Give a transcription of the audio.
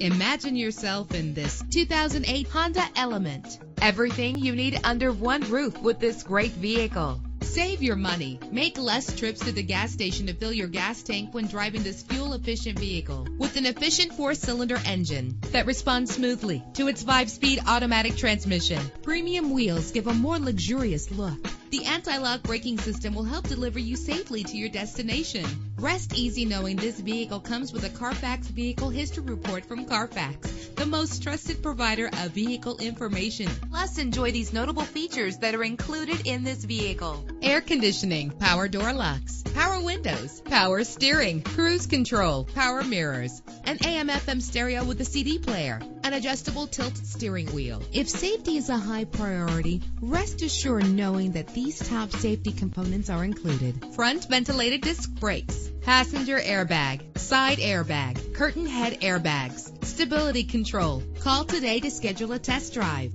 Imagine yourself in this 2008 Honda Element. Everything you need under one roof with this great vehicle. Save your money. Make less trips to the gas station to fill your gas tank when driving this fuel-efficient vehicle. With an efficient four-cylinder engine that responds smoothly to its five-speed automatic transmission. Premium wheels give a more luxurious look. The anti-lock braking system will help deliver you safely to your destination. Rest easy knowing this vehicle comes with a Carfax Vehicle History Report from Carfax, the most trusted provider of vehicle information. Plus, enjoy these notable features that are included in this vehicle. Air conditioning, power door locks, power windows, power steering, cruise control, power mirrors, an AM FM stereo with a CD player, an adjustable tilt steering wheel. If safety is a high priority, rest assured knowing that these top safety components are included. Front ventilated disc brakes, passenger airbag, side airbag, curtain head airbags, stability control. Call today to schedule a test drive.